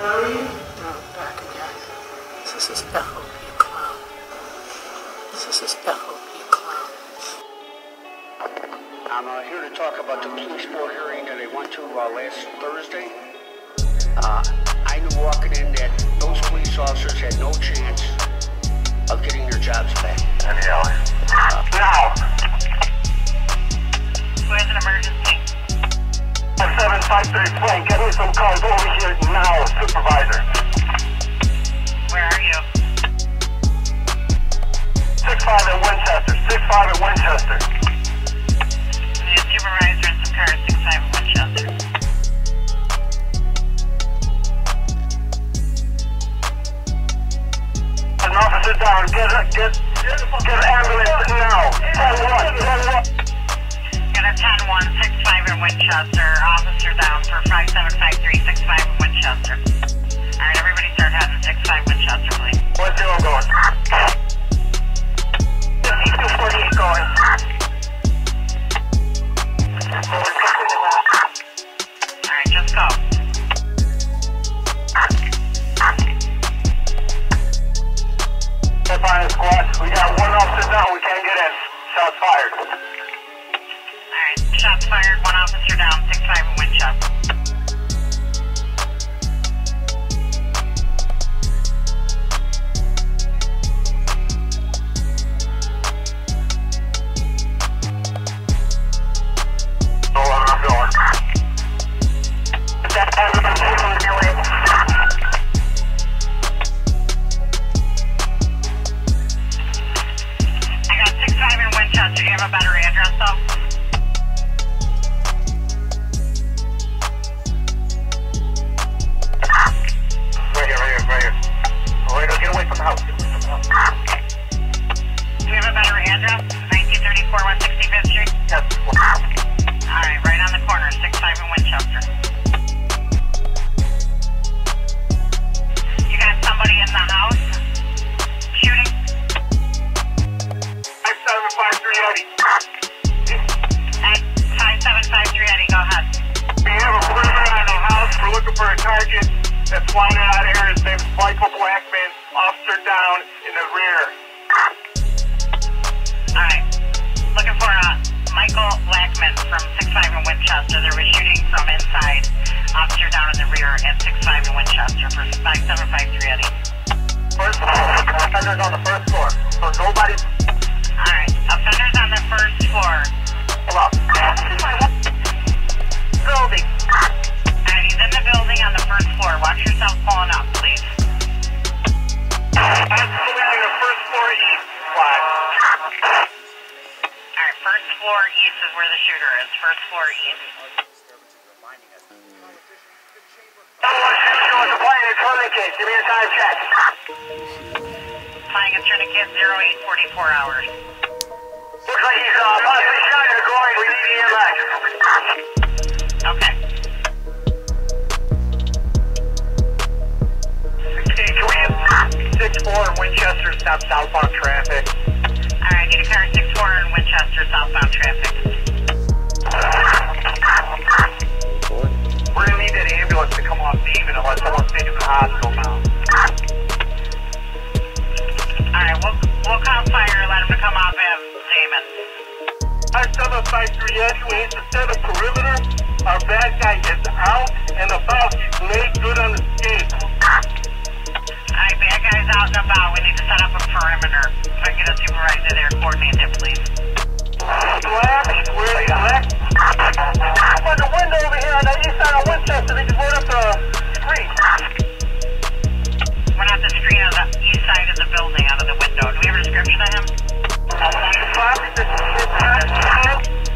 No, back again. This is Echo, you clown. This is Echo, you clown. I'm uh, here to talk about the police board hearing that I went to uh, last Thursday. Uh, I knew walking in that those police officers had no chance of getting their jobs back. Danielle. Now, Who has an emergency? 753 get me some cars over here now, 165th Alright, right on the corner, 65 in Winchester. You got somebody in the house shooting? 5753 Eddie. At 5753 Eddie, go ahead. We have a perimeter on the house. We're looking for a target that's flying out of here. His name's Michael Blackman. Officer down in the rear. Winchester. There was shooting from inside. Officer down in the rear at 65 in Winchester for 5753 Eddie. First floor. Offenders on the first floor. So nobody. Alright. Offenders on the first floor. Up. Building. Alright, he's in the building on the first floor. Watch yourself pulling up, please. Is where the shooter is. First floor east. Someone shoots you the plane in tourniquet. Give me a time check. Flying a tourniquet 0844 hours. Looks like he's uh, possibly shot in the groin. We need EMS. Okay. Okay, can we have 6-4 in Winchester stop southbound traffic? Alright, need a car 64 in Winchester southbound traffic. Alright, we'll, call fire, let him come off of Damen. Our 753 Eddie, we need to set perimeter. Our bad guy is out and about. He's laid good on. Alright, bad guys out and about. We need to set up a perimeter. I get a supervisor there, please. Black, black? Window over here on the east side of Winchester. They just went up building out of the window. Do we have a description of him? Fox.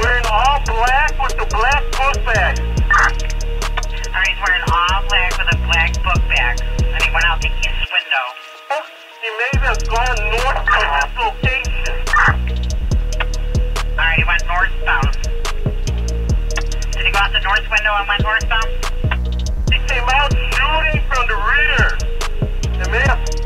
We're in all black with the black book bag. All right, we're in all black with a black book bag. And he went out the east window. Oh, he may have gone north to this location. All right, he went northbound. Did he go out the north window and went northbound? He came out shooting from the rear. The man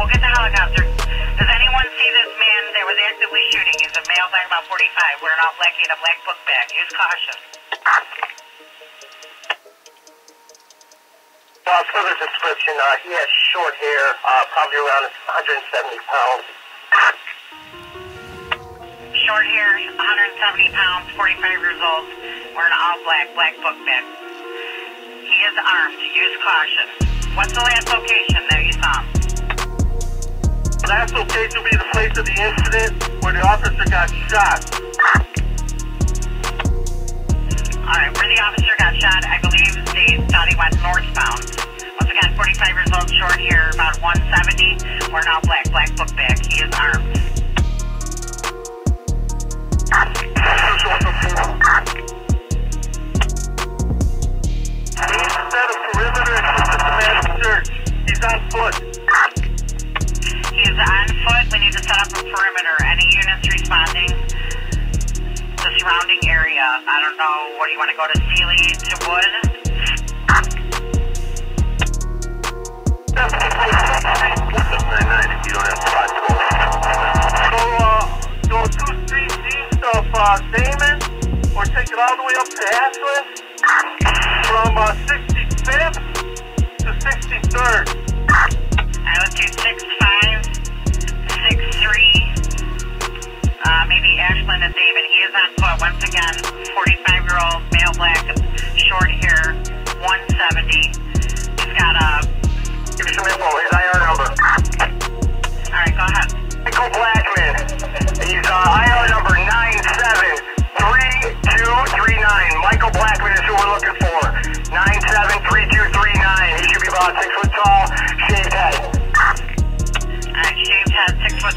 we'll get the helicopter. Does anyone see this man that was actively shooting? He's a male back about 45, wearing all black, had a black book bag. Use caution. Well, further description, uh, he has short hair, uh, probably around 170 pounds. Short hair, 170 pounds, 45 years old, wearing all black, black book bag. He is armed. Use caution. What's the last location that you saw him? Last location will be the place of the incident where the officer got shot. Alright, where the officer got shot, I believe they thought he went northbound. Once again, 45 years old, short here, about 170, We're all black, black book bag. He is armed. He's set a perimeter and systematic search. He's on foot. On foot. We need to set up a perimeter. Any units responding? The surrounding area. I don't know. What do you want to go to Seeley to Wood? Go, uh, go two streets east of uh, Damen, or take it all the way up to Ashland, from uh, 65th to 63rd.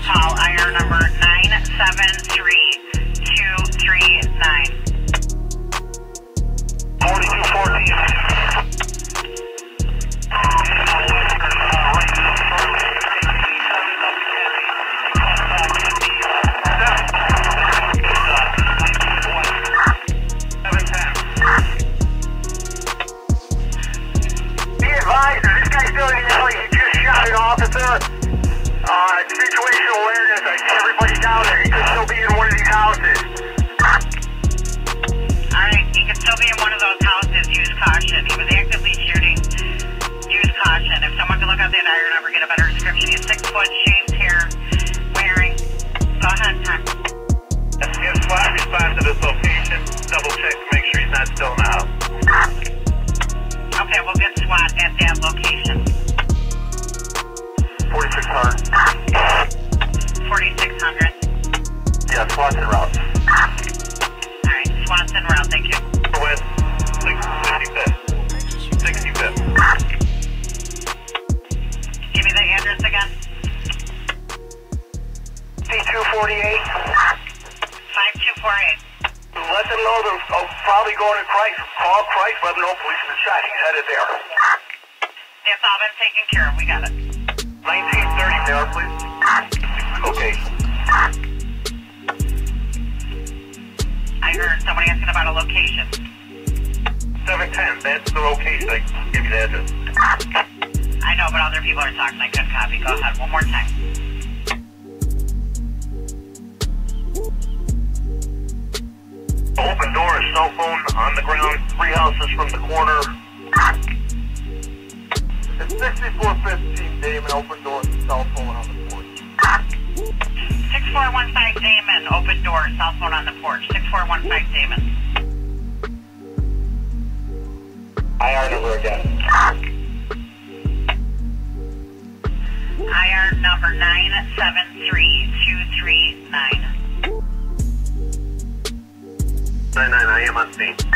Tall. IR number nine seven three 4600. Yeah, SWAT's en route. All right, SWAT's en route. Thank you. West 65th. 65th. Give me the address again. C248. 5248. Let them know they're oh, probably going to Christ. Call Christ, let them know police been shot. He's headed there. That's all been taken care of. We got it. 1930 there, please. Okay. I heard somebody asking about a location. 710, that's the location. I can give you the address. I know, but other people are talking. I couldn't copy. Go ahead. One more time. Open door, cell phone on the ground, three houses from the corner. It's 6415 Damen, open door, cell 6415 Damen, open door, cell phone on the porch. 6415 Damen. IR number again. IR number 973239. 99, I am on scene. 10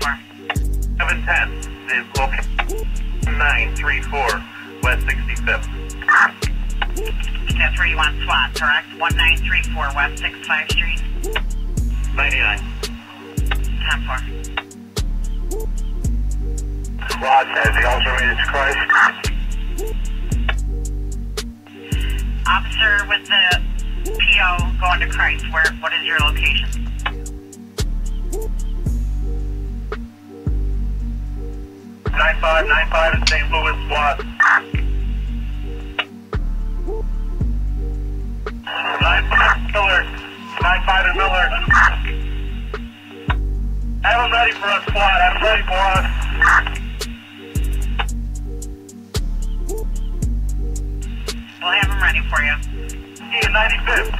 4. 710, the location 934, West 65th. That's where you want SWAT, correct? 1934 West 65 Street. 99. 10 4. Squad has the also made its Christ. Officer with the PO going to Christ, where, what is your location? Nine five nine five in St. Louis, SWAT. Miller. Nine in Miller. Have them ready for us, SWAT. Have them ready for us. We'll have them ready for you. Yeah, 95th.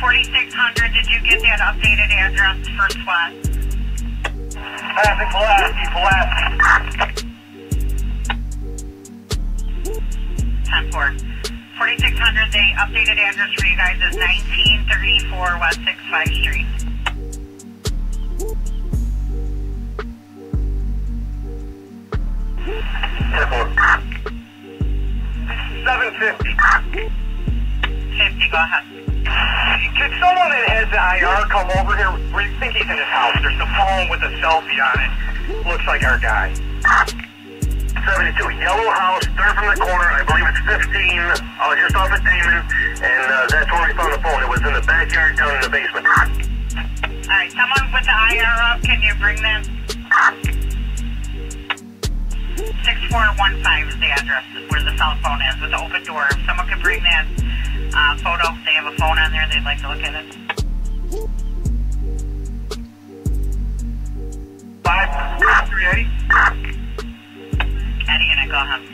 Forty-six hundred. Did you get that updated address for SWAT? Passing Pulaski, Pulaski. The updated address for you guys is nineteen thirty-four West Six Five Street. Four. 750. Fifty. Go ahead. Could someone that has the IR come over here? We think he's in his house. There's a phone with a selfie on it. Looks like our guy. 72, yellow house, just off of Damen. And uh, that's where we found the phone. It was in the backyard down in the basement. All right. Someone with the IR up. Can you bring that? Six four one five is the address where the cell phone is with the open door. If someone could bring that uh, photo, they have a phone on there. They'd like to look at it. Five, three eighty. Eddie and I go ahead.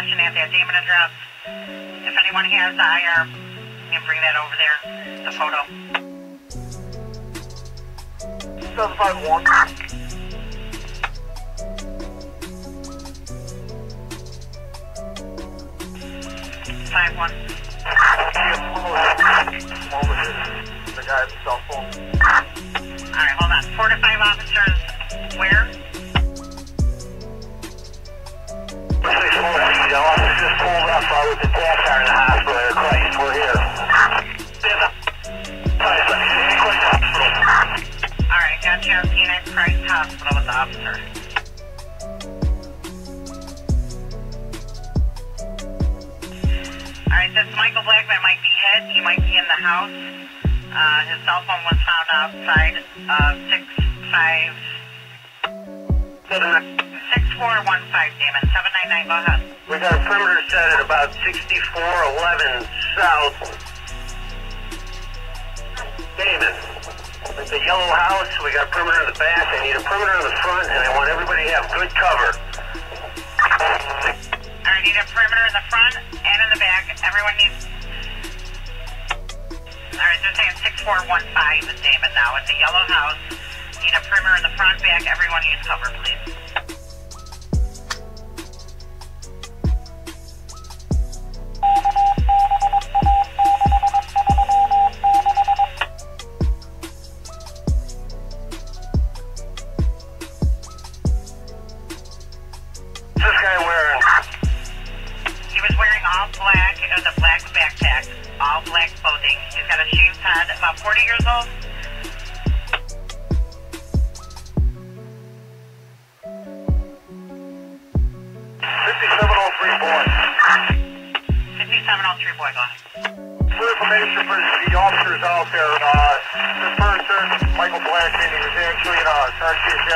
Caution at that Damen address. If anyone has the IR, um, you can bring that over there. The photo. 751. Five one. The guy with the cell phone. All right, hold on. Four to five officers. Christ, we're here. Hospital with the officer. All right, this Michael Blackman might be hit. He might be in the house. Uh, his cell phone was found outside of six five six four one five. Damen seven nine nine. Go ahead. We got a perimeter set at about 6411 South. David, with the yellow house, we got a perimeter in the back. I need a perimeter in the front, and I want everybody to have good cover. All right, need a perimeter in the front and in the back. Everyone needs. All right, they're saying six four one five is Damen now. It's a yellow house. Need a perimeter in the front, back. Everyone needs cover, please.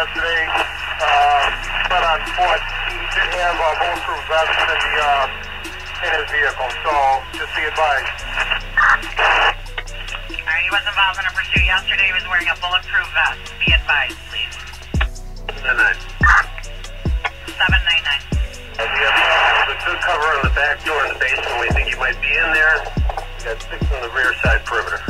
yesterday, uh, but on foot. He did have a bulletproof vest in, the, uh, in his vehicle, so just be advised. All right, he was involved in a pursuit yesterday. He was wearing a bulletproof vest. Be advised, please. 799. 799. Uh, we have a good cover on the back door in the basement. We think he might be in there. We got six on the rear side perimeter.